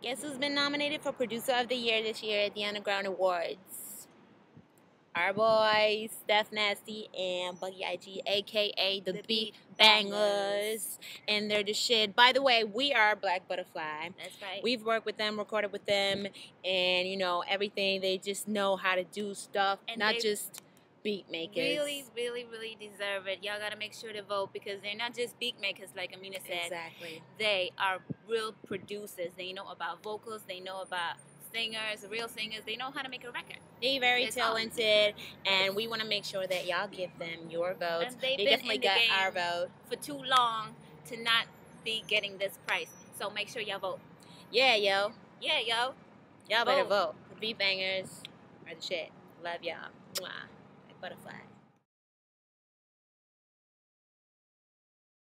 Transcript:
Guess who's been nominated for Producer of the Year this year at the Underground Awards? Our boys, Steff Nasty and Buggy IG, aka the, The Beat Bangers. Banggahz. And they're the shit. By the way, we are Black Buddafly. That's right. We've worked with them, recorded with them, and you know, everything. They just know how to do stuff, And not just beat makers. really, really, really deserve it. Y'all gotta make sure to vote because they're not just beat makers, like Amina said. Exactly. They are real producers. They know about vocals. They know about singers, real singers. They know how to make a record. They very It's awesome. talented, and we want to make sure that y'all give them your vote. Been definitely in the got game. our vote. For too long to not be getting this price. So make sure y'all vote. Yeah, yo, Yeah, yo. y'all better Vote. vote. The BeatBanggahz are the shit. Love y'all. Mwah. Buddafly.